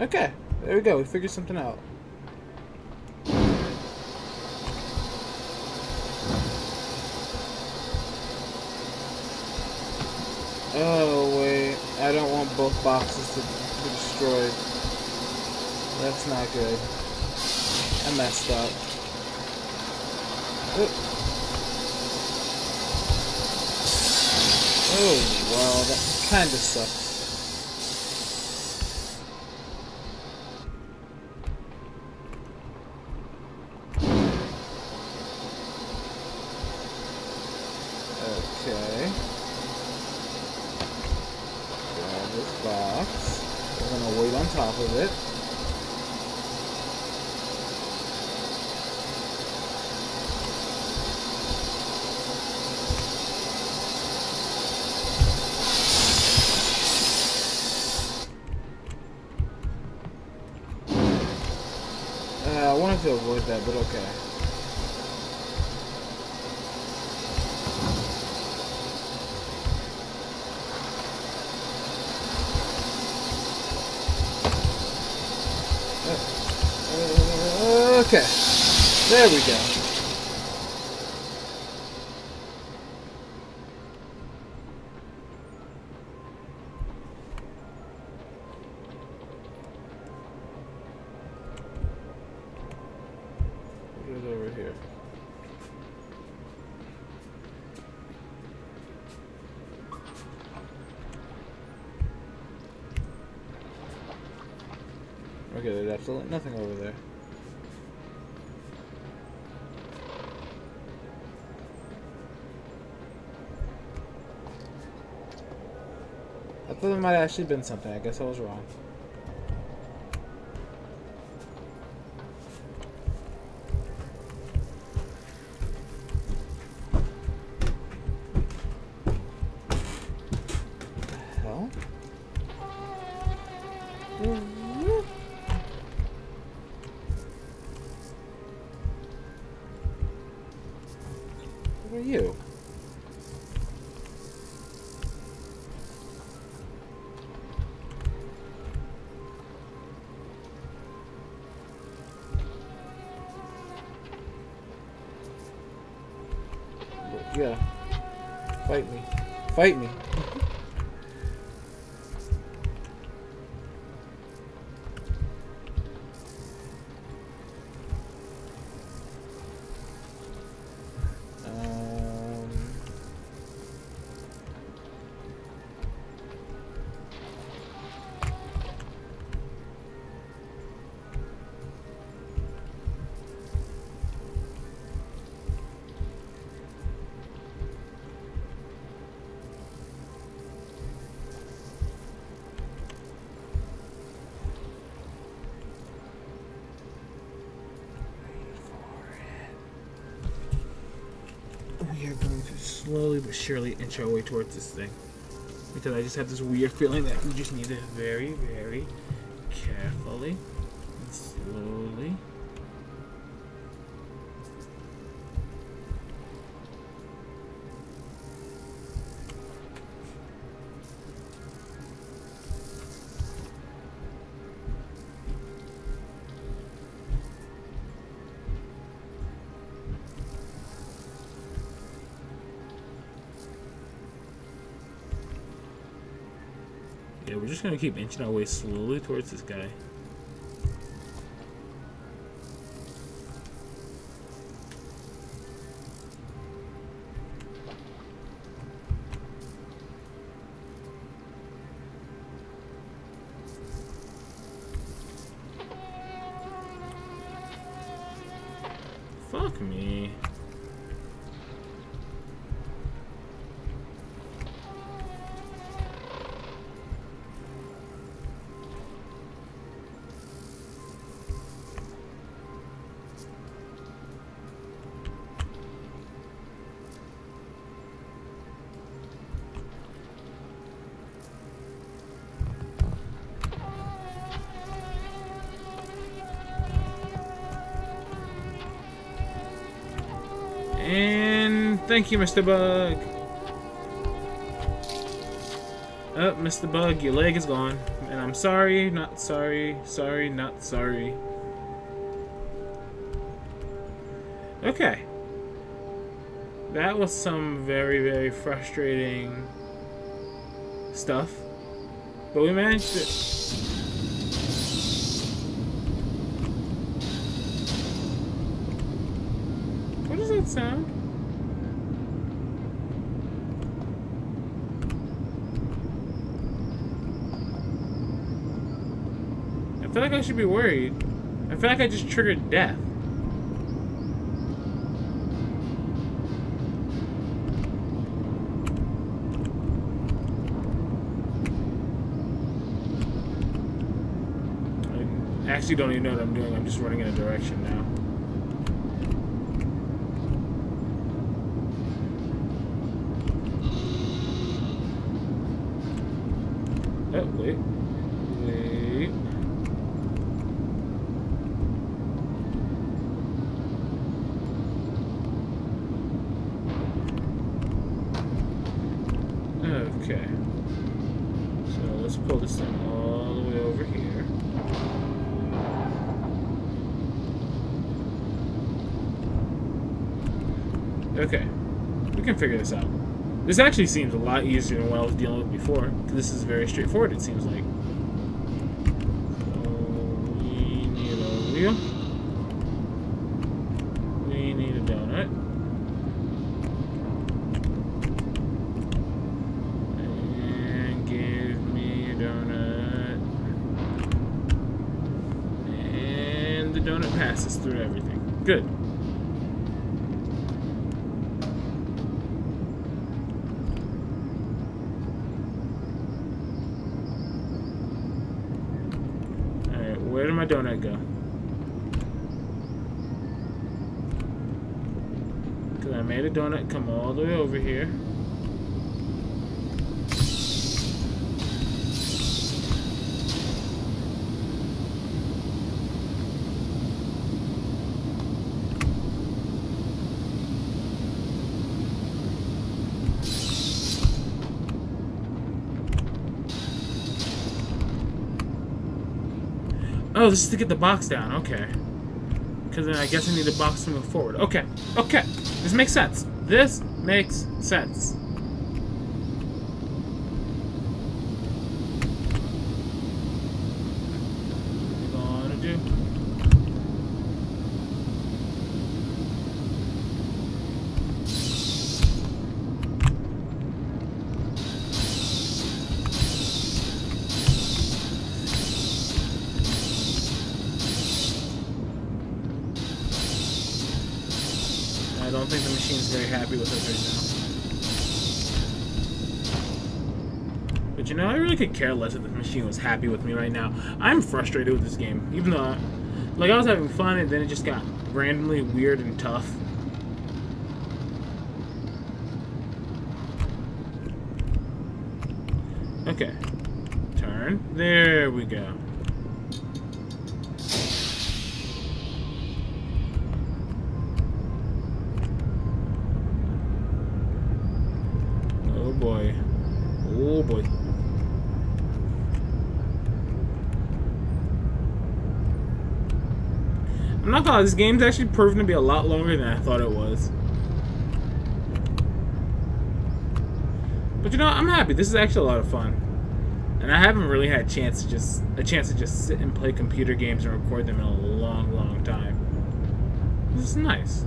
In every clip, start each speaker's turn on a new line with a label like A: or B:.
A: Okay, there we go. We figured something out. Oh, wait. I don't want both boxes to be destroyed. That's not good. I messed up. Oh, well, that kind of sucks. That, but okay. Uh, okay. There we go. Okay, there's absolutely nothing over there. I thought there might have actually been something. I guess I was wrong. Fight me. Fight me. Surely inch our way towards this thing. Because I just have this weird feeling that we just need to very, very carefully Yeah, we're just gonna keep inching our way slowly towards this guy. Thank you, Mr. Bug. Oh, Mr. Bug, your leg is gone. And I'm sorry, not sorry, sorry, not sorry. Okay. That was some very, very frustrating stuff. But we managed it. What does that sound? Feel like I should be worried. I feel like I just triggered death. I actually don't even know what I'm doing. I'm just running in a direction now. Oh, wait. Okay. So let's pull this thing all the way over here. Okay. We can figure this out. This actually seems a lot easier than what I was dealing with before. This is very straightforward, it seems like. So we need a wheel. passes through everything. Good. Alright, where did my donut go? Because I made a donut come all the way over here. Oh, this is to get the box down. Okay. Because then I guess I need the box to move forward. Okay. Okay. This makes sense. This makes sense. I don't think the machine's very happy with us right now. But you know, I really could care less if the machine was happy with me right now. I'm frustrated with this game, even though, I, like, I was having fun and then it just got randomly weird and tough. Okay. Turn. There we go. This game's actually proven to be a lot longer than I thought it was. But you know, I'm happy. This is actually a lot of fun. And I haven't really had a chance to just a chance to just sit and play computer games and record them in a long, long time. This is nice.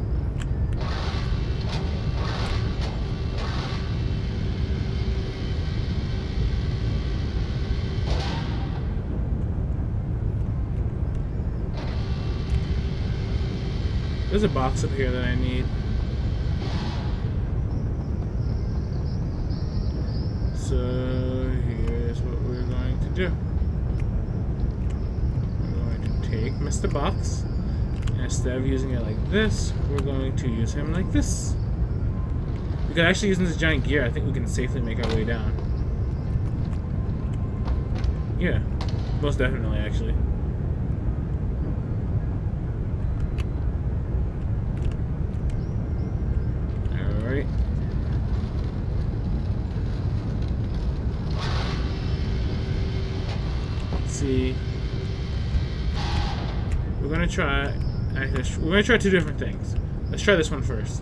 A: There's a box up here that I need. So here's what we're going to do. We're going to take Mr. Box. Instead of using it like this, we're going to use him like this. Because actually using this giant gear, I think we can safely make our way down. Yeah, most definitely actually. see. We're gonna try. We're gonna try two different things. Let's try this one first.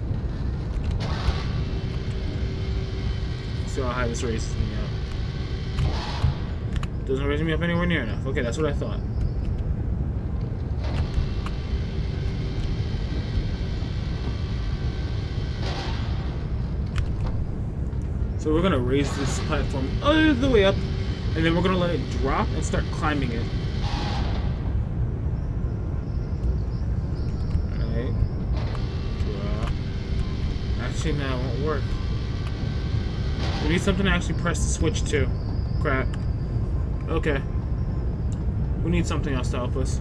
A: See how high this raises me up. Doesn't raise me up anywhere near enough. Okay, that's what I thought. So we're gonna raise this platform all the way up, and then we're gonna let it drop and start climbing it. Alright. Drop. Actually, no, it won't work. We need something to actually press the switch to. Crap. Okay. We need something else to help us.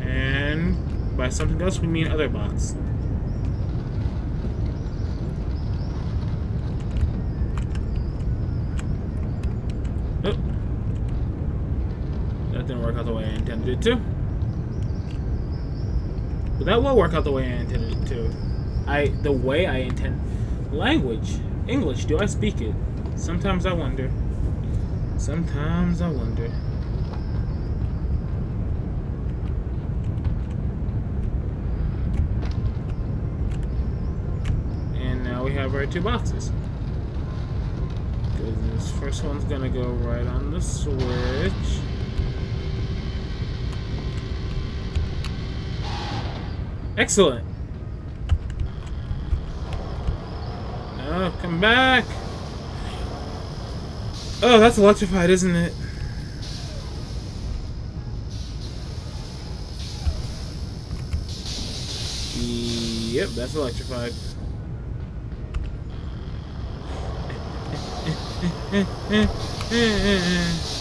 A: And by something else, we mean other box. Oh. That didn't work out the way I intended it to. But that will work out the way I intended it to. I the way I intend language. English, do I speak it? Sometimes I wonder. Sometimes I wonder. And now we have our two boxes. This first one's gonna go right on the switch. Excellent. Oh, come back. Oh, that's electrified, isn't it? Yep, that's electrified.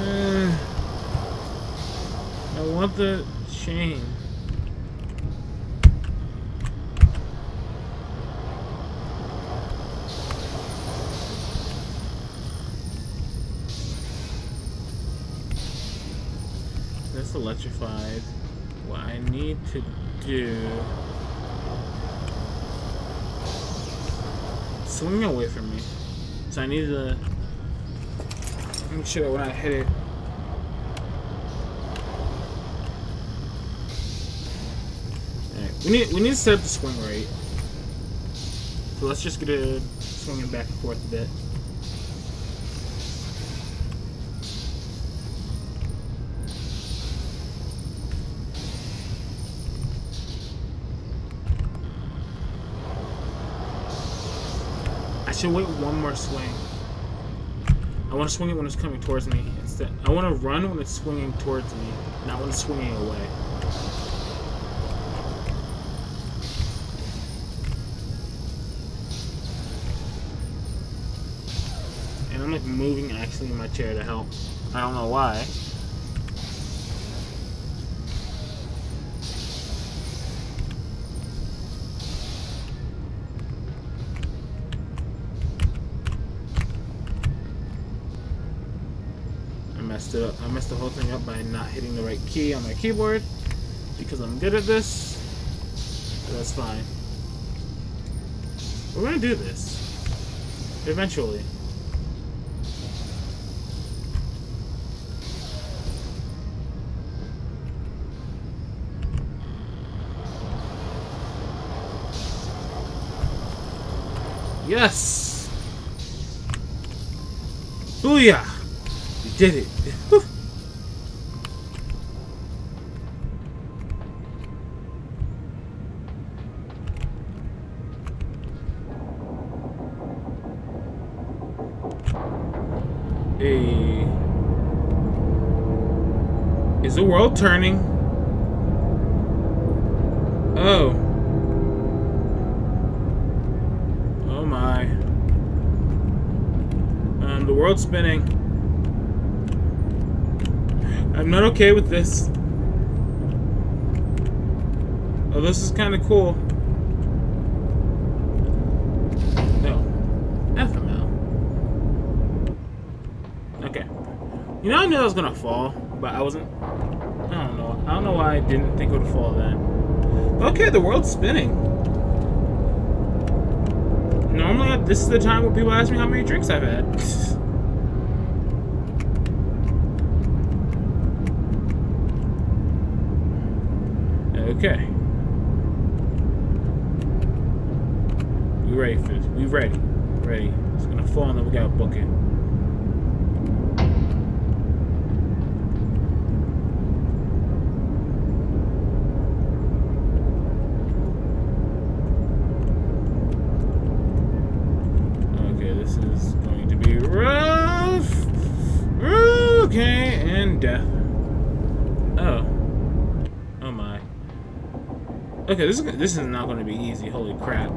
A: Uh, I want the chain. That's electrified. What I need to do... Swing away from me. So I need to make sure that when I hit it, we need we need to set up the swing rate. So let's just get it swinging back and forth a bit. I should wait one more swing. I want to swing it when it's coming towards me. Instead, I want to run when it's swinging towards me, not when it's swinging away. Moving actually in my chair to help. I don't know why. I messed it up. I messed the whole thing up by not hitting the right key on my keyboard because I'm good at this. But that's fine. We're gonna do this. Eventually. Yes! Booyah! We did it. Hey. Is the world turning? Um, the world's spinning. I'm not okay with this. Oh, this is kind of cool. No. FML. Okay. You know, I knew I was gonna fall, but I wasn't. I don't know. I don't know why I didn't think it would fall then. Okay, the world's spinning. Normally, this is the time where people ask me how many drinks I've had. Okay. We ready for this. We ready. Ready. It's gonna fall and then we gotta book it. Okay, this is going to be rough. Okay, and death. Oh. Oh my. Okay, this is this is not going to be easy. Holy crap.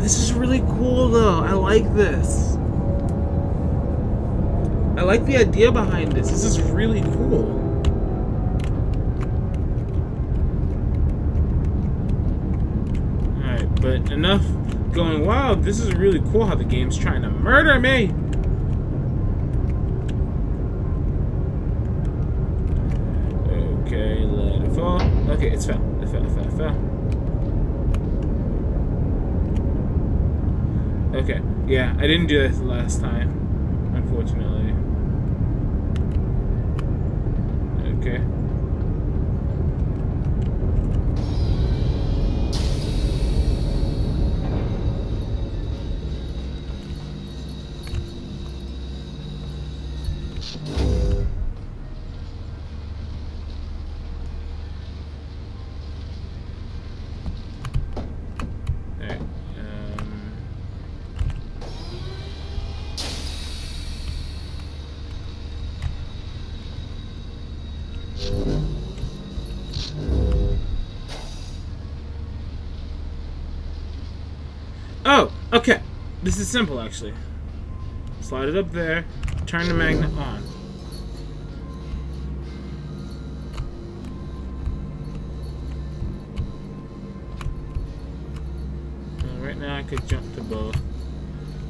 A: This is really cool though. I like this. I like the idea behind this. This is really cool. Alright, but enough going, wild. this is really cool how the game's trying to murder me. Okay, let it fall. Okay, it's fell. It fell, it fell, it fell. Okay, yeah, I didn't do this last time, unfortunately. Okay. Simple, actually. Slide it up there, turn the magnet on. And right now I could jump to both.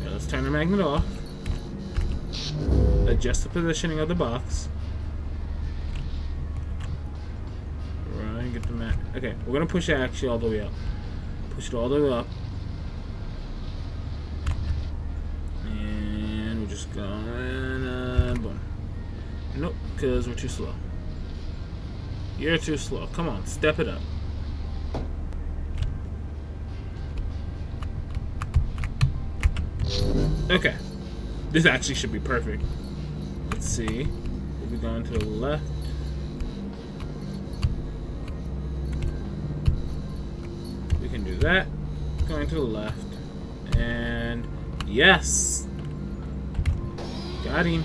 A: Let's turn the magnet off. Adjust the positioning of the box. Right, get the mag. Okay, we're gonna push it actually all the way up. Push it all the way up. And we're just going, uh, boom. Nope, because we're too slow. You're too slow. Come on, step it up. Okay. This actually should be perfect. Let's see. We'll be going to the left. We can do that. Going to the left. And yes! Got him.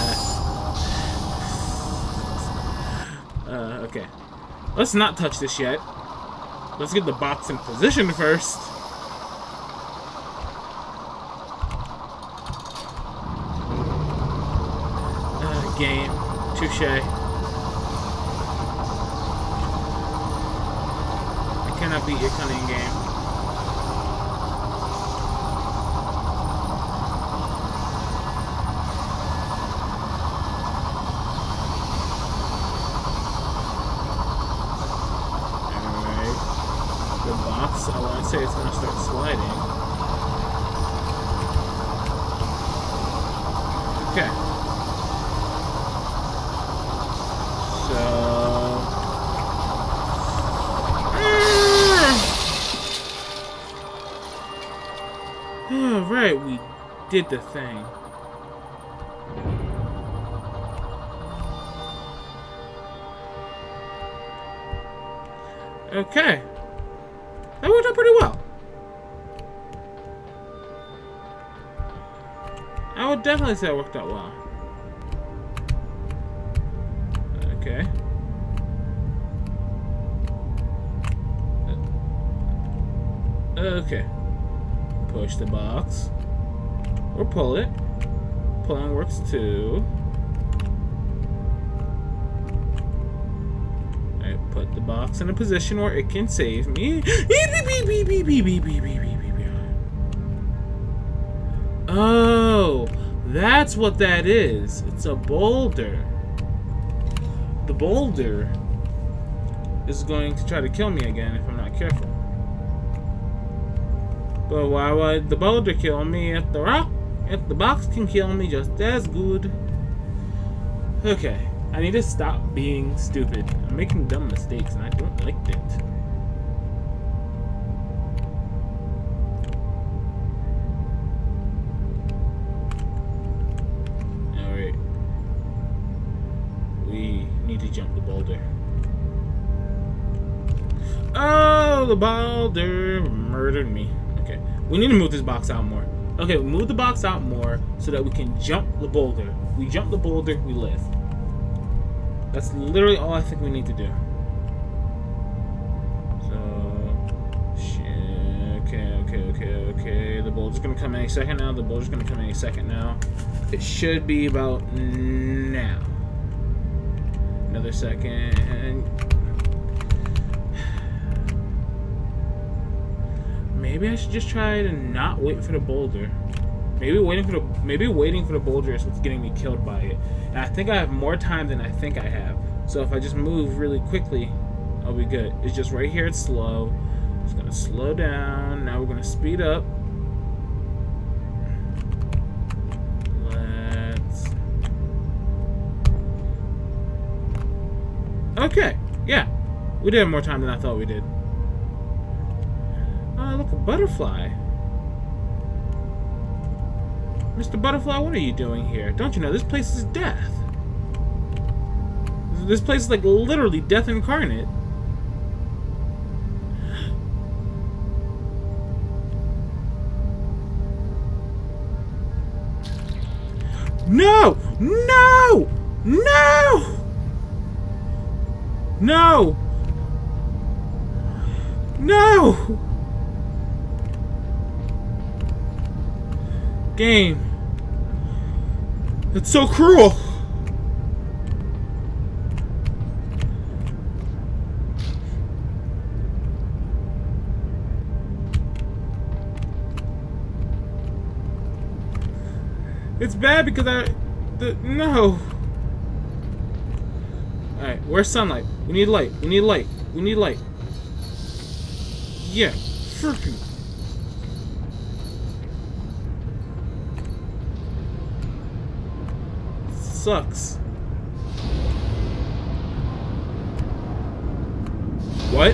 A: okay. Let's not touch this yet. Let's get the box in position first. Uh, game. Touche. I cannot beat your cunning game. Alright. The box, I want to say it's going to start sliding. Okay. So. All right, we did the thing. Okay. That worked out pretty well. I would definitely say it worked out well. Okay. Uh, okay. Push the box. Or pull it. Pulling works too. I put the box in a position where it can save me. Oh, that's what that is. It's a boulder. The boulder is going to try to kill me again if I'm not careful. But why would the boulder kill me if the rock, if the box can kill me just as good? Okay. I need to stop being stupid. I'm making dumb mistakes and I don't like it. Alright. We need to jump the boulder. Oh, the boulder murdered me. Okay. We need to move this box out more. Okay, we move the box out more so that we can jump the boulder. We jump the boulder, we live. That's literally all I think we need to do. So, shit. Okay, okay, okay, okay. The boulder's gonna come any second now. The boulder's gonna come any second now. It should be about now. Another second. Maybe I should just try to not wait for the boulder. Maybe waiting for the maybe waiting for the boulder is what's getting me killed by it. And I think I have more time than I think I have. So if I just move really quickly, I'll be good. It's just right here, it's slow. It's gonna slow down. Now we're gonna speed up. Let's... Okay, yeah. We did have more time than I thought we did. A butterfly. Mr. Butterfly, what are you doing here? Don't you know this place is death? This place is like literally death incarnate. No! No! No! No! No! Game. It's so cruel. It's bad because I... The, no. Alright, where's sunlight? We need light. We need light. We need light. Yeah. Freaking... sucks. What?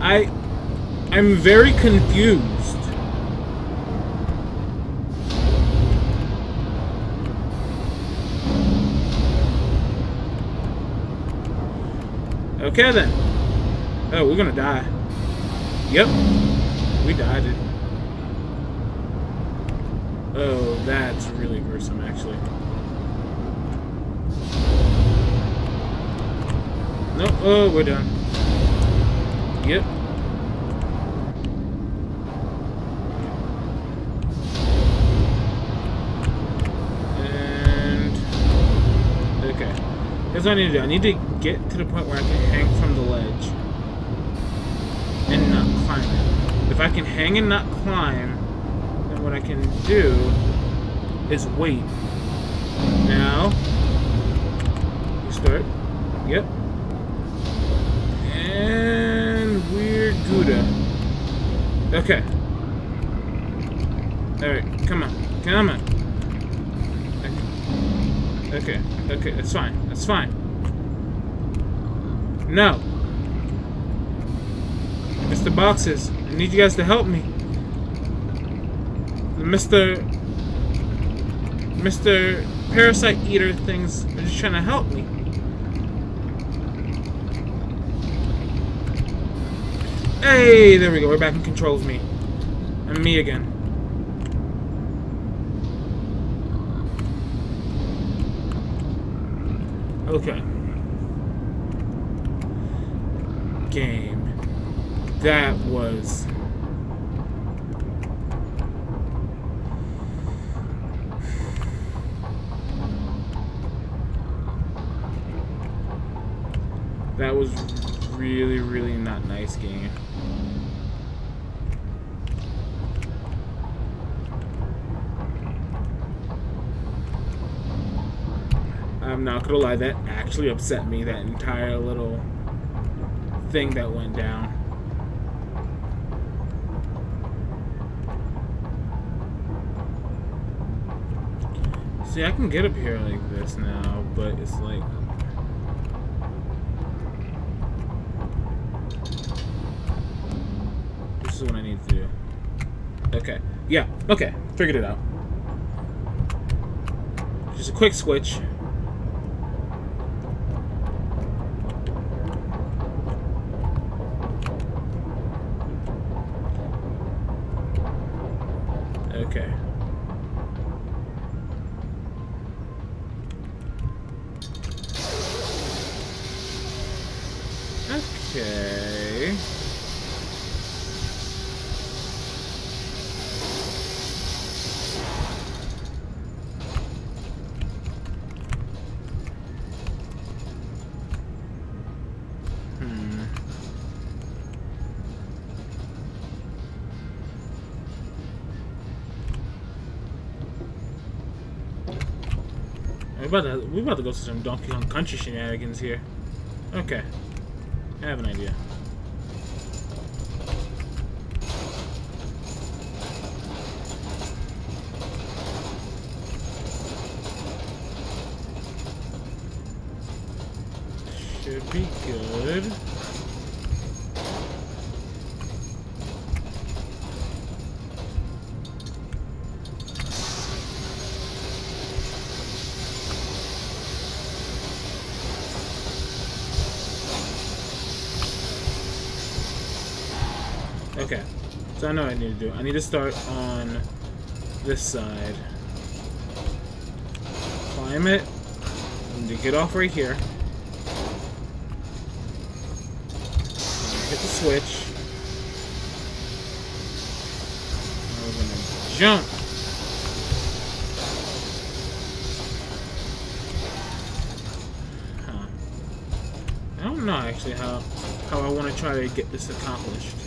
A: I... I'm very confused. Okay then. Oh, we're gonna die. Yep. We died. Oh, that's really gruesome, actually. No, oh, we're done. Yep. And... Okay. Here's what I need to do. I need to get to the point where I can hang from the ledge. And not climb it. If I can hang and not climb, what I can do is wait. Now, we start. Yep. And we're Gouda. Okay. Alright, come on. Come on. Okay. okay, okay, that's fine. That's fine. No. Mr. Boxes, I need you guys to help me. Mr. Mr. Parasite Eater things are just trying to help me. Hey, there we go. We're back in control of me. And me again. Okay. Game. That was... That was really, really not nice game. I'm not gonna lie, that actually upset me, that entire little thing that went down. See, I can get up here like this now, but it's like... This is what I need to do. Okay. Yeah, okay. Figured it out. Just a quick switch. Okay. Okay. About to we about to go to some Donkey Kong Country shenanigans here. Okay, I have an idea. Should be good. Okay, so I know I need to do. I need to start on this side. Climb it. I need to get off right here. Hit the switch. Now we're gonna jump. Huh. I don't know actually how how I want to try to get this accomplished.